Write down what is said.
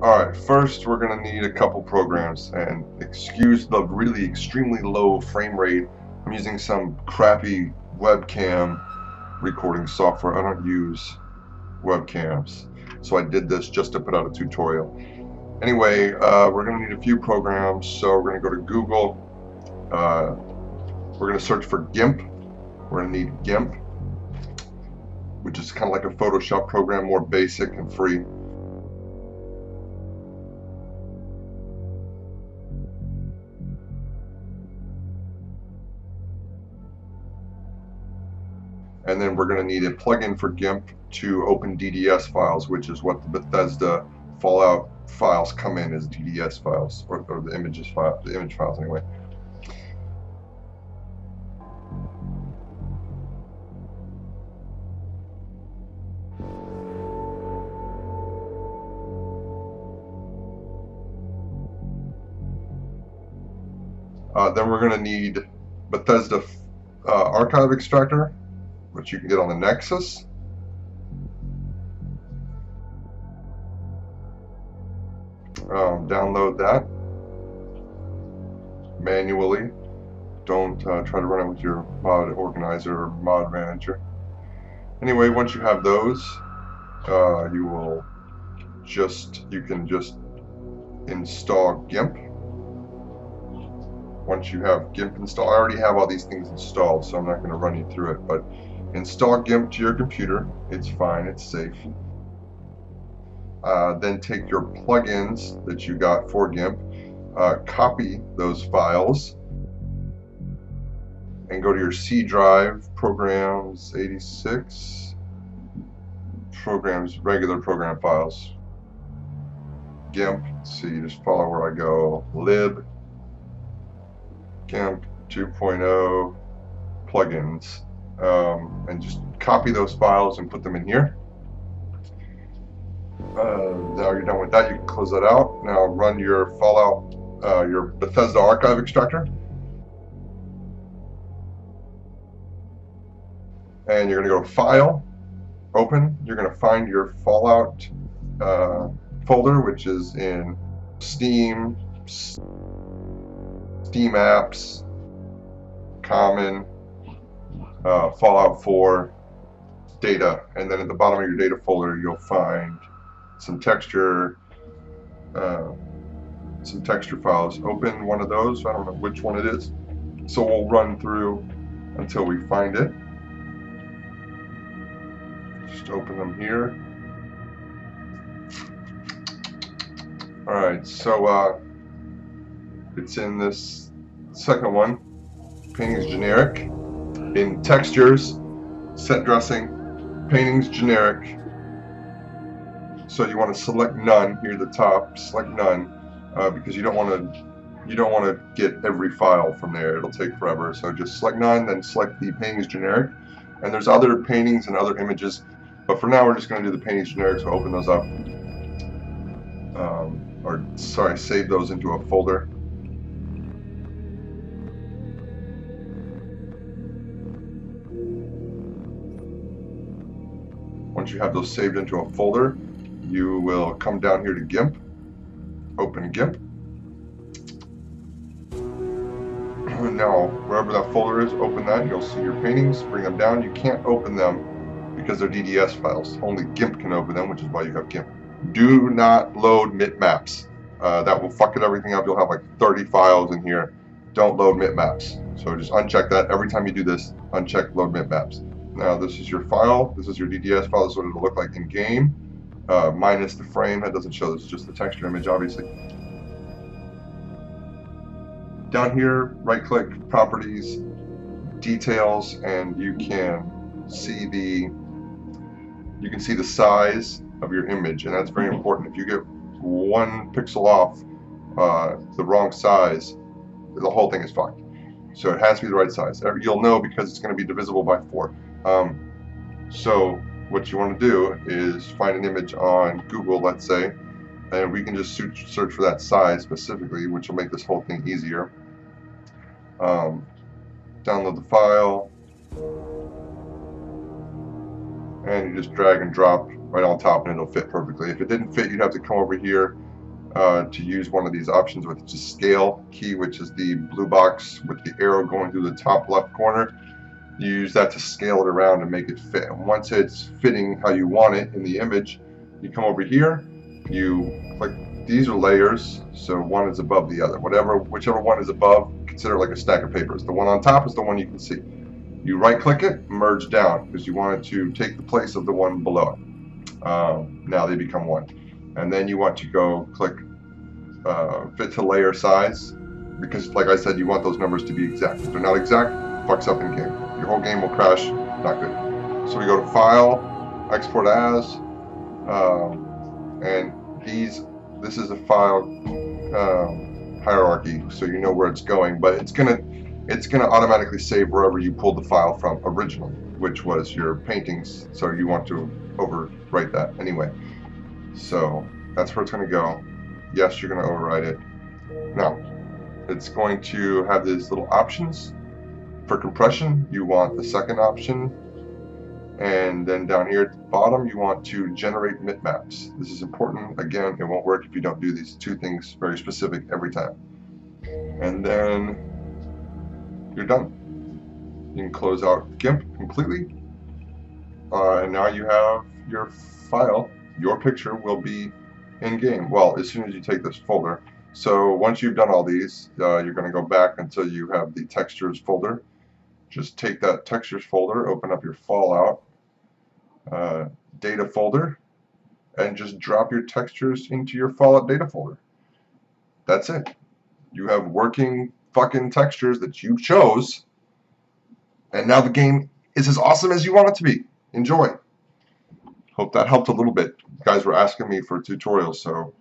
Alright, first we're going to need a couple programs and excuse the really extremely low frame rate. I'm using some crappy webcam recording software. I don't use webcams. So I did this just to put out a tutorial. Anyway, uh, we're going to need a few programs. So we're going to go to Google. Uh, we're going to search for GIMP. We're going to need GIMP, which is kind of like a Photoshop program, more basic and free. And then we're going to need a plugin for GIMP to open DDS files, which is what the Bethesda Fallout files come in as DDS files, or, or the images file, the image files anyway. Uh, then we're going to need Bethesda uh, archive extractor which you can get on the Nexus. Um, download that manually. Don't uh, try to run it with your mod organizer or mod manager. Anyway, once you have those, uh, you will just, you can just install GIMP once you have GIMP installed. I already have all these things installed, so I'm not going to run you through it. But Install GIMP to your computer. It's fine, it's safe. Uh, then take your plugins that you got for GIMP, uh, copy those files, and go to your C drive, programs 86, programs, regular program files, GIMP, so you just follow where I go, lib, GIMP 2.0, plugins, um, and just copy those files and put them in here. Uh, now you're done with that, you can close that out. Now run your Fallout, uh, your Bethesda archive extractor. And you're going to go to File, Open. You're going to find your Fallout uh, folder, which is in Steam, Steam Apps, Common, uh, Fallout 4 data, and then at the bottom of your data folder you'll find some texture, uh, some texture files. Open one of those. I don't know which one it is. So we'll run through until we find it. Just open them here. Alright, so uh, it's in this second one. Painting is generic in textures, set dressing, paintings generic. So you want to select none here at the top, select none, uh, because you don't want to you don't want to get every file from there. It'll take forever. So just select none, then select the paintings generic. And there's other paintings and other images, but for now we're just going to do the paintings generic. So open those up, um, or sorry, save those into a folder. Once you have those saved into a folder, you will come down here to GIMP, open GIMP. now, wherever that folder is, open that. You'll see your paintings, bring them down. You can't open them because they're DDS files. Only GIMP can open them, which is why you have GIMP. Do not load mipmaps. Uh, that will fuck it everything up. You'll have like 30 files in here. Don't load mipmaps. So just uncheck that. Every time you do this, uncheck load mipmaps. Now this is your file. This is your DDS file. This is what it'll look like in game, uh, minus the frame. That doesn't show. This is just the texture image, obviously. Down here, right-click Properties, Details, and you can see the you can see the size of your image, and that's very important. If you get one pixel off uh, the wrong size, the whole thing is fucked. So it has to be the right size. You'll know because it's going to be divisible by 4. Um, so what you want to do is find an image on Google, let's say, and we can just search for that size specifically, which will make this whole thing easier. Um, download the file, and you just drag and drop right on top and it'll fit perfectly. If it didn't fit, you'd have to come over here uh, to use one of these options with the scale key, which is the blue box with the arrow going through the top left corner. You use that to scale it around and make it fit. And once it's fitting how you want it in the image, you come over here, you click, these are layers, so one is above the other. Whatever, whichever one is above, consider like a stack of papers. The one on top is the one you can see. You right click it, merge down, because you want it to take the place of the one below. Um, now they become one. And then you want to go click uh, fit to layer size, because like I said, you want those numbers to be exact. If they're not exact, fucks up in game. Your whole game will crash, not good. So we go to File, Export As, um, and these, this is a file um, hierarchy, so you know where it's going, but it's gonna it's to automatically save wherever you pulled the file from originally, which was your paintings, so you want to overwrite that anyway. So that's where it's to go. Yes, you're to overwrite it. Now, it's going to have these little options. For compression, you want the second option, and then down here at the bottom, you want to generate bitmaps. This is important. Again, it won't work if you don't do these two things very specific every time. And then you're done. You can close out GIMP completely. Uh, and now you have your file, your picture will be in game. Well, as soon as you take this folder. So once you've done all these, uh, you're going to go back until you have the textures folder. Just take that textures folder, open up your Fallout uh, data folder, and just drop your textures into your Fallout data folder. That's it. You have working fucking textures that you chose, and now the game is as awesome as you want it to be. Enjoy. Hope that helped a little bit. You guys were asking me for tutorials, so